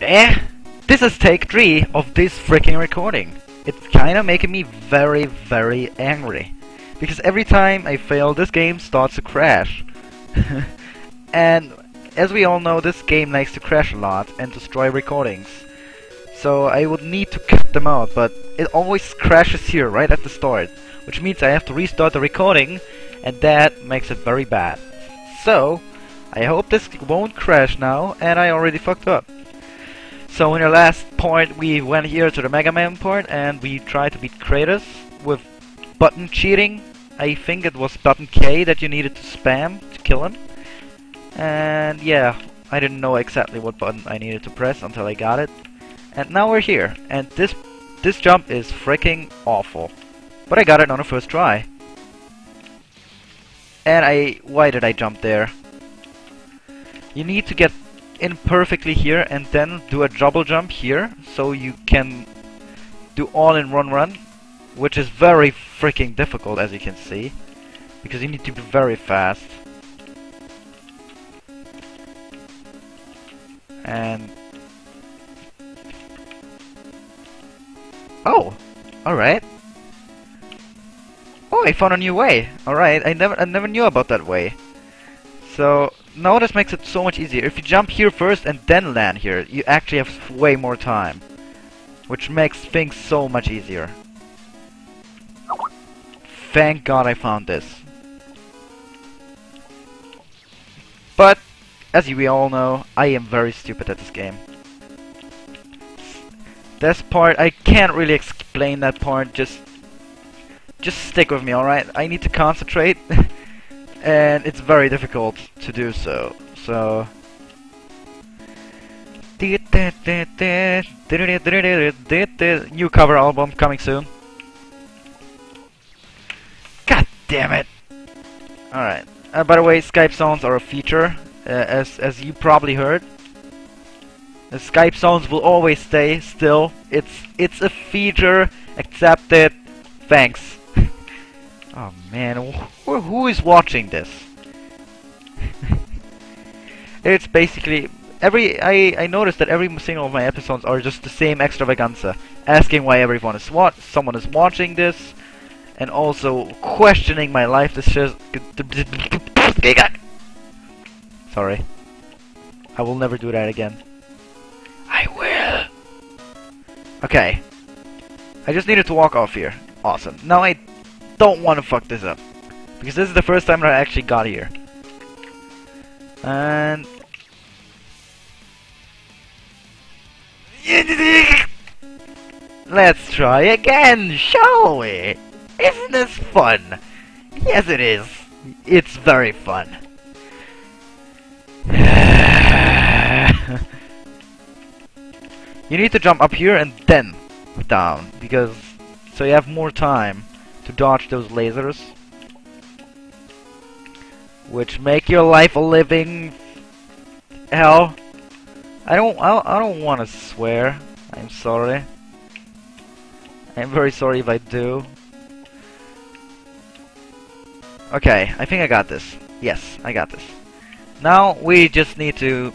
Eh? This is take 3 of this freaking recording. It's kinda making me very, very angry. Because every time I fail, this game starts to crash. and as we all know, this game likes to crash a lot and destroy recordings. So I would need to cut them out, but it always crashes here, right at the start. Which means I have to restart the recording, and that makes it very bad. So, I hope this won't crash now, and I already fucked up. So in the last part we went here to the Mega Man part and we tried to beat Kratos with button cheating. I think it was button K that you needed to spam to kill him. And yeah, I didn't know exactly what button I needed to press until I got it. And now we're here, and this this jump is freaking awful. But I got it on the first try. And I... why did I jump there? You need to get in perfectly here and then do a double jump here so you can do all in one run which is very freaking difficult as you can see because you need to be very fast. And oh alright oh I found a new way. Alright I never I never knew about that way. So now this makes it so much easier. If you jump here first and then land here, you actually have way more time. Which makes things so much easier. Thank god I found this. But, as we all know, I am very stupid at this game. This part, I can't really explain that part, just... Just stick with me, alright? I need to concentrate. and it's very difficult to do so. So new cover album coming soon. God damn it! Alright. Uh, by the way, Skype sounds are a feature, uh, as as you probably heard. The Skype sounds will always stay still. It's it's a feature accepted. Thanks. Oh man, wh who is watching this? it's basically every I I noticed that every single of my episodes are just the same extravaganza, asking why everyone is what someone is watching this, and also questioning my life decisions. Sorry, I will never do that again. I will. Okay, I just needed to walk off here. Awesome. Now I don't want to fuck this up. Because this is the first time that I actually got here. And... Let's try again, shall we? Isn't this fun? Yes, it is. It's very fun. you need to jump up here and then down, because so you have more time to dodge those lasers. Which make your life a living hell. I don't I, I don't want to swear. I'm sorry. I'm very sorry if I do. Okay I think I got this. Yes I got this. Now we just need to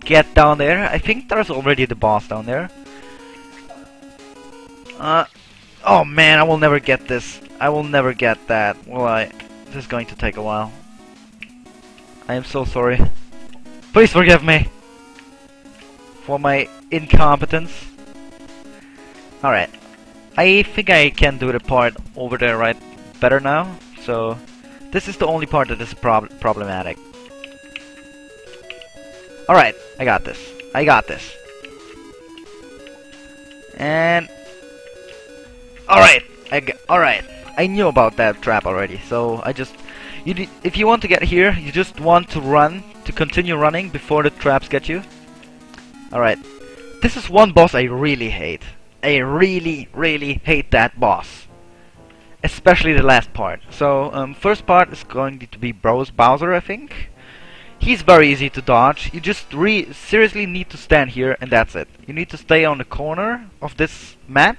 get down there. I think there's already the boss down there. Uh, Oh man, I will never get this. I will never get that. Will I? This is going to take a while. I am so sorry. Please forgive me for my incompetence. Alright. I think I can do the part over there right better now. So, this is the only part that is prob problematic. Alright, I got this. I got this. And Alright, alright. I knew about that trap already, so I just... You if you want to get here, you just want to run, to continue running before the traps get you. Alright. This is one boss I really hate. I really, really hate that boss. Especially the last part. So, um, first part is going to be Bros Bowser, I think. He's very easy to dodge. You just seriously need to stand here and that's it. You need to stay on the corner of this map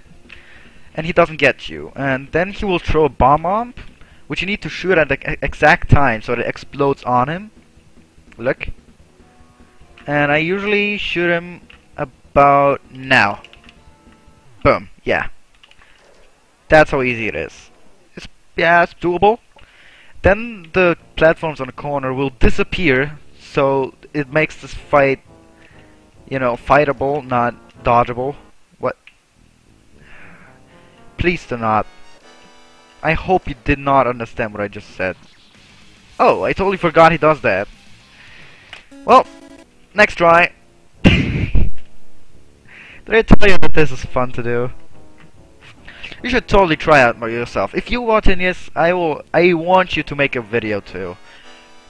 and he doesn't get you. And then he will throw a bomb bomb, which you need to shoot at the exact time so it explodes on him. Look. And I usually shoot him about now. Boom. Yeah. That's how easy it is. It's yeah, it's doable. Then the platforms on the corner will disappear, so it makes this fight, you know, fightable, not dodgeable. Please do not. I hope you did not understand what I just said. Oh, I totally forgot he does that. Well, next try. Did I tell you that this is fun to do? You should totally try out by yourself. If you want this, I will. I want you to make a video too.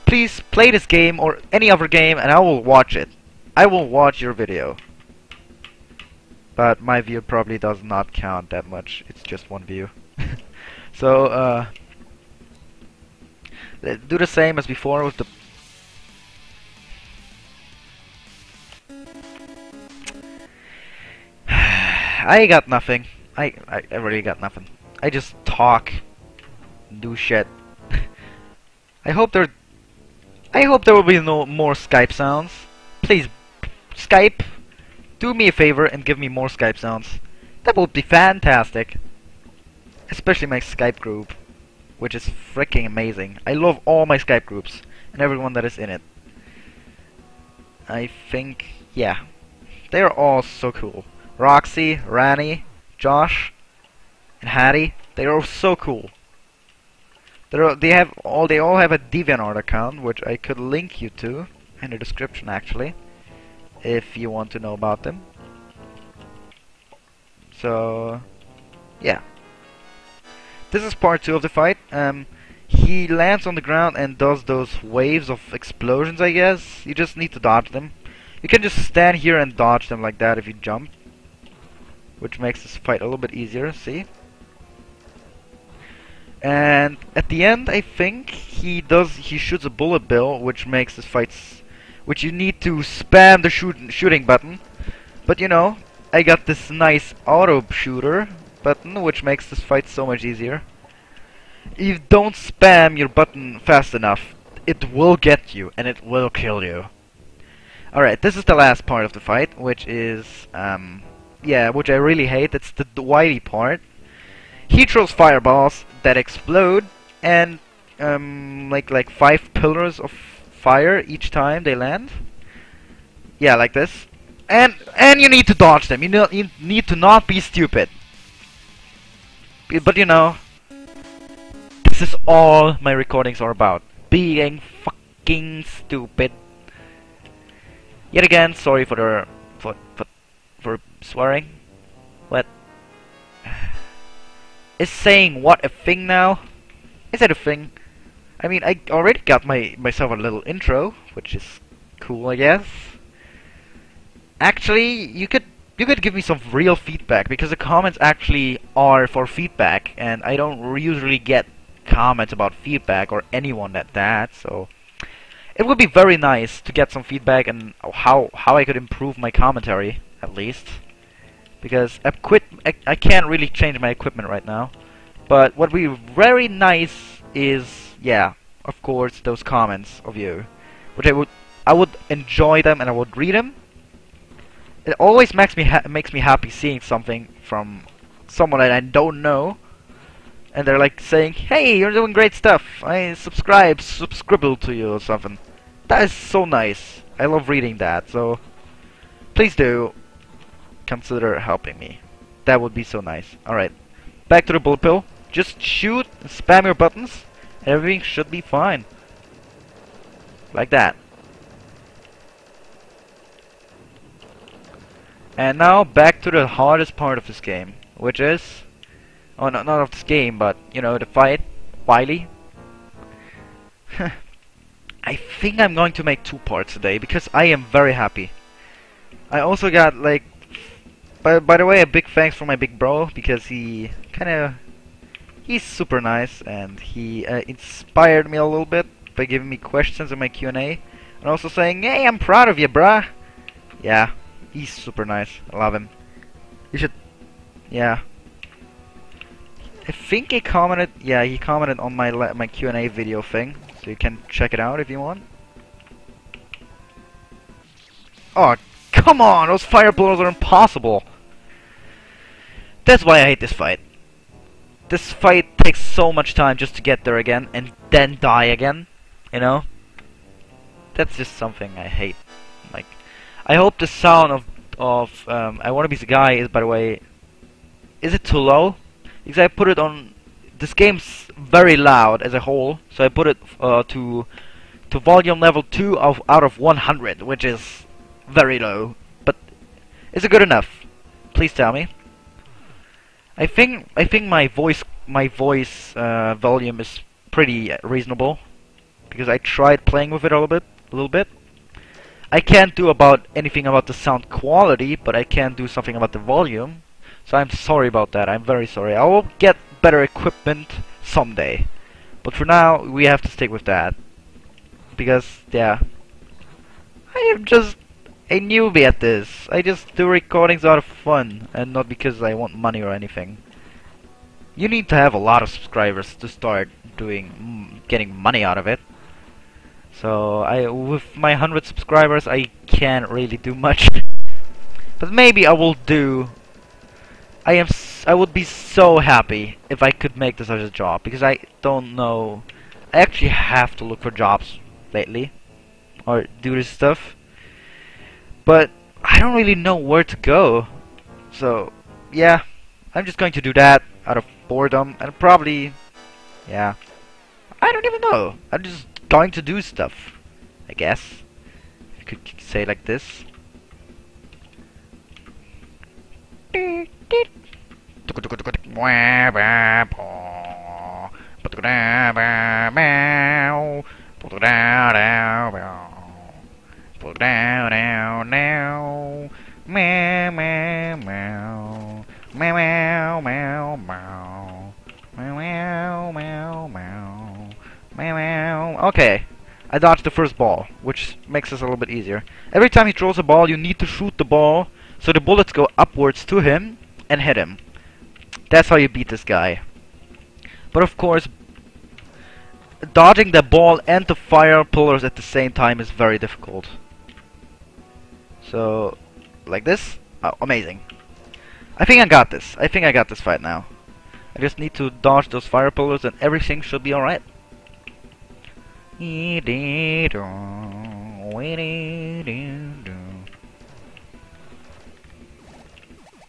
Please play this game or any other game, and I will watch it. I will watch your video. But my view probably does not count that much. It's just one view. so, uh, do the same as before with the I got nothing. I, I, I really got nothing. I just talk, do shit. I hope there, I hope there will be no more Skype sounds. Please, Skype, do me a favor and give me more Skype sounds. That would be fantastic. Especially my Skype group, which is freaking amazing. I love all my Skype groups and everyone that is in it. I think, yeah, they are all so cool. Roxy, Rani, Josh, and Hattie. They are all so cool. They're, they have all they all have a DeviantArt account, which I could link you to in the description actually, if you want to know about them. So, yeah. This is part two of the fight. Um, he lands on the ground and does those waves of explosions, I guess. You just need to dodge them. You can just stand here and dodge them like that if you jump which makes this fight a little bit easier, see? And at the end, I think he does he shoots a bullet bill, which makes this fight, which you need to spam the shoot shooting button. But you know, I got this nice auto shooter button, which makes this fight so much easier. If you don't spam your button fast enough, it will get you and it will kill you. Alright, this is the last part of the fight, which is um, yeah, which I really hate. It's the, Wily part. He throws fireballs that explode, and um, like like five pillars of fire each time they land. Yeah, like this. And and you need to dodge them. You know, you need to not be stupid. But you know, this is all my recordings are about: being fucking stupid. Yet again, sorry for the for for for swearing? What? Is saying what a thing now? Is that a thing? I mean, I already got my myself a little intro, which is cool, I guess. Actually, you could you could give me some real feedback because the comments actually are for feedback, and I don't usually get comments about feedback or anyone at that. So it would be very nice to get some feedback and how how I could improve my commentary at least because equip I, I can't really change my equipment right now. But what would be very nice is, yeah, of course, those comments of you, which I would I would enjoy them and I would read them. It always makes me makes me happy seeing something from someone that I don't know, and they're like saying, "Hey, you're doing great stuff. I subscribe, subscribble to you or something." That is so nice. I love reading that. So please do consider helping me. That would be so nice. Alright, back to the bullet bill. Just shoot and spam your buttons. Everything should be fine. Like that. And now back to the hardest part of this game, which is... Oh, no, not of this game, but, you know, the fight. Wily. I think I'm going to make two parts today, because I am very happy. I also got, like, by, by the way, a big thanks for my big bro, because he kind of... He's super nice, and he uh, inspired me a little bit by giving me questions in my Q&A, and also saying, hey, I'm proud of you, bruh! Yeah, he's super nice. I love him. You should... Yeah. I think he commented... Yeah, he commented on my my Q&A video thing, so you can check it out if you want. Oh, Come on, those fire blowers are impossible. That's why I hate this fight. This fight takes so much time just to get there again and then die again. You know? That's just something I hate. Like, I hope the sound of of um, I Wanna Be the Guy is, by the way, is it too low? Because I put it on. This game's very loud as a whole, so I put it uh, to to volume level two of out of 100, which is very low. But is it good enough? Please tell me. I think I think my voice my voice uh, volume is pretty reasonable because I tried playing with it a little bit, a little bit. I can't do about anything about the sound quality, but I can do something about the volume. So I'm sorry about that. I'm very sorry. I will get better equipment someday. But for now, we have to stick with that. Because, yeah. I am just a newbie at this. I just do recordings out of fun, and not because I want money or anything. You need to have a lot of subscribers to start doing, getting money out of it. So I, with my 100 subscribers, I can't really do much. but maybe I will do. I am. I would be so happy if I could make this as a job because I don't know. I actually have to look for jobs lately, or do this stuff. But I don't really know where to go. So yeah, I'm just going to do that out of boredom and probably, yeah. I don't even know. I'm just going to do stuff, I guess. You could say like this. Okay, I dodged the first ball, which makes this a little bit easier. Every time he throws a ball, you need to shoot the ball so the bullets go upwards to him and hit him. That's how you beat this guy. But of course, dodging the ball and the fire pillars at the same time is very difficult. So, like this? Oh, amazing. I think I got this. I think I got this fight now. I just need to dodge those fire pillars and everything should be alright.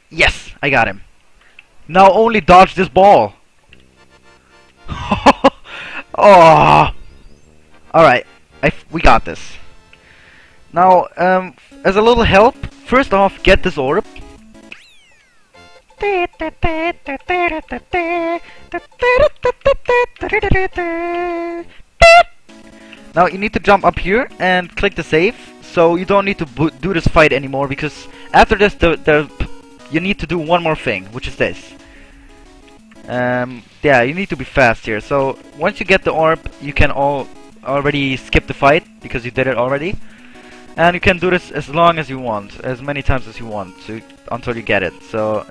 Yes, I got him. Now only dodge this ball. oh. Alright, we got this. Now, um, as a little help, first off, get this orb. Now you need to jump up here and click the save, so you don't need to do this fight anymore because after this, the, the you need to do one more thing, which is this. Um, yeah, you need to be fast here. So once you get the orb, you can all already skip the fight because you did it already, and you can do this as long as you want, as many times as you want, so, until you get it. So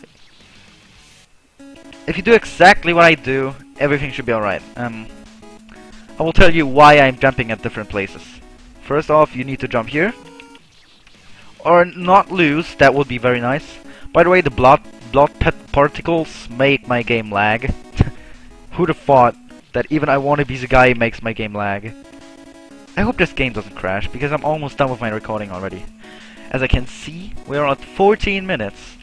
if you do exactly what I do, everything should be alright. Um, I will tell you why I'm jumping at different places. First off, you need to jump here. Or not lose, that would be very nice. By the way, the blood, blood particles make my game lag. Who'd have thought that even I Wanna Be the Guy makes my game lag. I hope this game doesn't crash, because I'm almost done with my recording already. As I can see, we are at 14 minutes.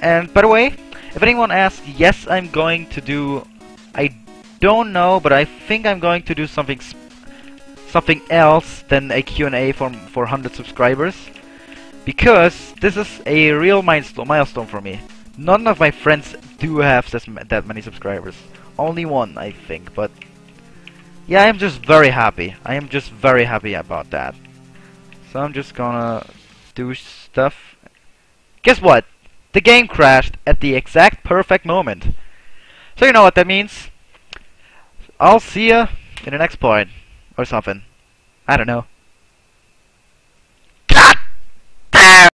And by the way, if anyone asks, yes, I'm going to do... I don't know, but I think I'm going to do something something else than a Q&A for, for 100 subscribers. Because this is a real milestone for me. None of my friends do have this, that many subscribers. Only one, I think, but... Yeah, I'm just very happy. I am just very happy about that. So I'm just gonna do stuff. Guess what? The game crashed at the exact perfect moment. So you know what that means? I'll see ya in the next point. Or something. I don't know.